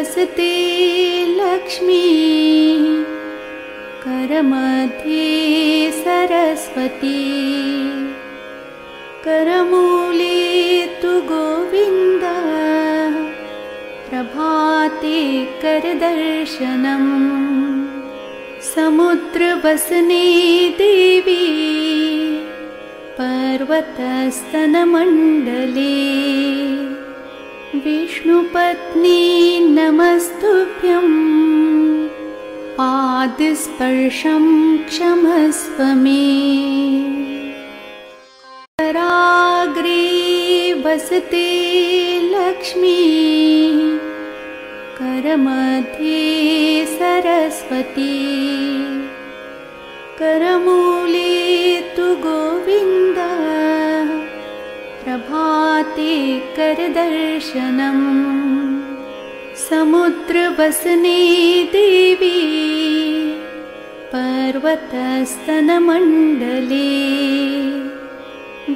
वसते लक्ष्मी। करमध्ये सरस्वती। करमूले तु गोविन्द। प्रभाते करदर्शनम्। समुद्रवसने देवी। पर्वतस्तनमण्डले विष्णुपत्नी नमस्तुभ्यम्। पादस्पर्शं क्षमस्व मे कराग्रे वसते लक्ष्मी। करमध्ये सरस्वती। करमूले प्रभाते करदर्शनम् समुद्रवसने देवी पर्वतस्तनमण्डले।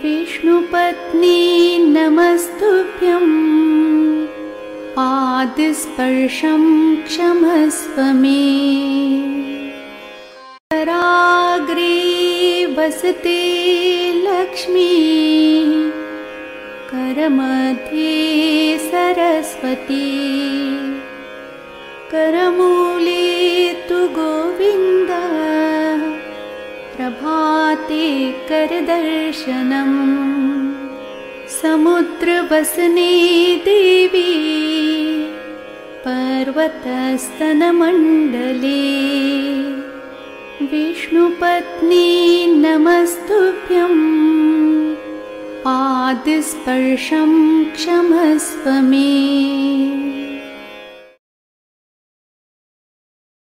विष्णुपत्नी नमस्तुभ्यम् पादस्पर्शं क्षमस्व मे कराग्रे वसते लक्ष्मी करमध्ये सरस्वती। करमूले तु गोविन्द। प्रभाते करदर्शनम् समुद्रवसने देवी। पर्वतस्तनमण्डले। विष्णुपत्नी नमस्तुभ्यम् पादस्पर्शं क्षमस्व मे